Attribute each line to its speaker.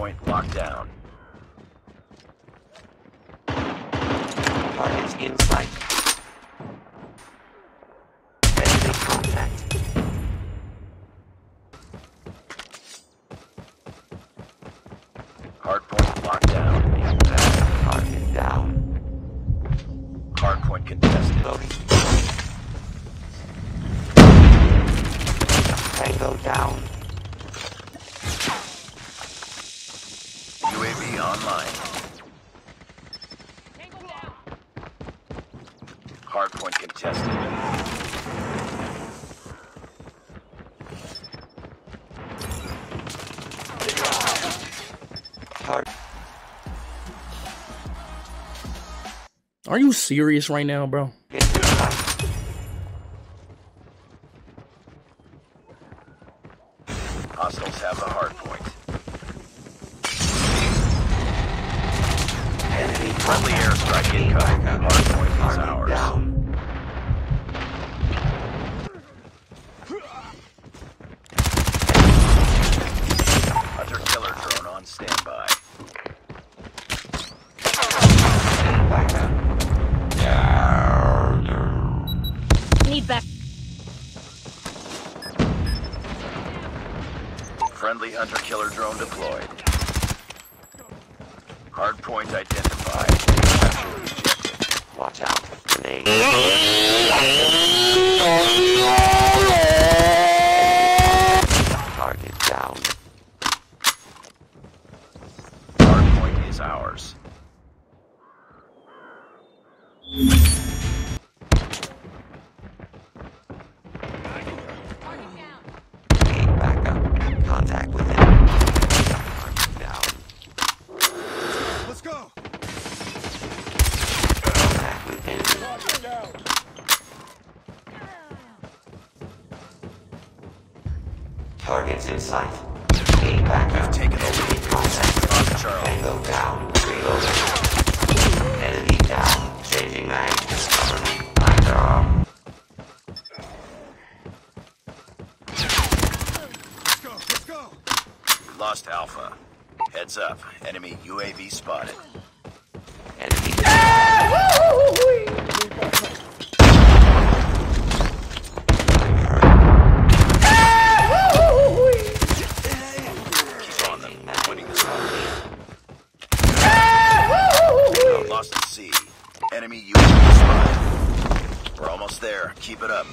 Speaker 1: Hardpoint locked down.
Speaker 2: Targets in sight. Enemy contact.
Speaker 1: Hardpoint locked down.
Speaker 2: Target down.
Speaker 1: Hardpoint contested.
Speaker 2: Loading. Tango down.
Speaker 1: Hardpoint contested.
Speaker 2: Tar-
Speaker 3: Are you serious right now, bro?
Speaker 1: Hostiles have the hardpoint.
Speaker 2: Enemy
Speaker 1: Friendly airstrike incoming. Hardpoint is ours. Friendly hunter killer drone deployed. Hardpoint identified. Capture objective.
Speaker 2: Watch out. Grenade. Target down.
Speaker 1: Hardpoint is ours.
Speaker 2: Back up. Contact with enemy. Target down.
Speaker 4: Let's go.
Speaker 2: Contact with enemy. Targets in sight. Aim back
Speaker 1: We've
Speaker 2: up.
Speaker 1: taken the
Speaker 2: Enemy
Speaker 1: lead.
Speaker 2: contact.
Speaker 1: Roger Charlie.
Speaker 2: Tango down. Reloading. Enemy down. Changing mag. Cover me. Under arm.
Speaker 4: Let's go. Let's go.
Speaker 1: Lost Alpha. Heads up. Enemy UAV spotted.
Speaker 2: Enemy enemy UAV spotted. We're almost there. Keep it up.